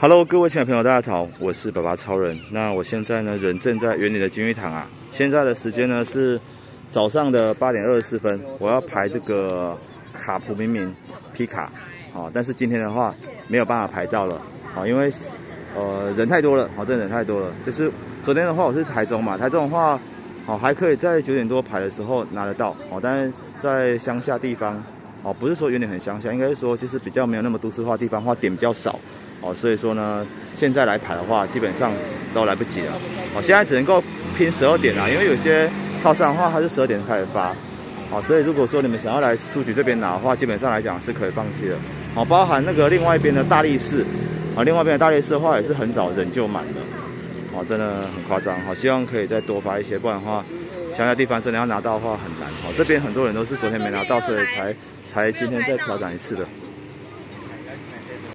Hello，各位亲爱的朋友，大家好，我是爸爸超人。那我现在呢，人正在园里的金玉堂啊。现在的时间呢是早上的八点二十四分，我要排这个卡普明明皮卡，啊，但是今天的话没有办法排到了，啊，因为呃人太多了，好，真的人太多了。就是昨天的话我是台中嘛，台中的话，哦还可以在九点多排的时候拿得到，哦，但是在乡下地方，哦不是说有点很乡下，应该是说就是比较没有那么都市化地方，话点比较少。哦，所以说呢，现在来排的话，基本上都来不及了。哦，现在只能够拼十二点啦，因为有些超市的话，它是十二点开始发。好，所以如果说你们想要来书局这边拿的话，基本上来讲是可以放弃的。好，包含那个另外一边的大力士，啊，另外一边的大力士的话也是很早人就满了。哦，真的很夸张。好，希望可以再多发一些，不然的话，其他地方真的要拿到的话很难。哦，这边很多人都是昨天没拿到，所以才才今天再调整一次的。